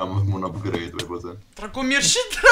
Am un upgrade pe bătă. Dracu, și dra...